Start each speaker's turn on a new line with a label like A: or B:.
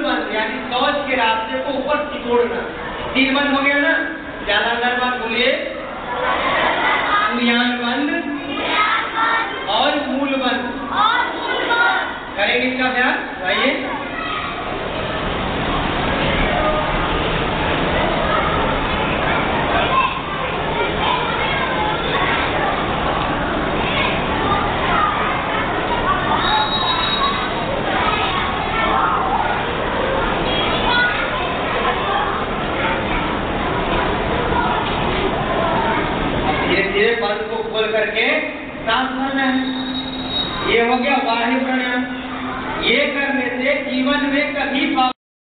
A: बंद यानी शौच के रास्ते को ऊपर सिकोड़ना। तीन बंद हो गया ना? ज़्यादा अंदर बात बोलिए। कुरियान और मूलबंद करेंगे इसका अभ्यास? आइए धीरे पद को खोल करके सांस भरना है। ये हो गया बाह्य प्राणायाम। ये करने से जीवन में कभी पाप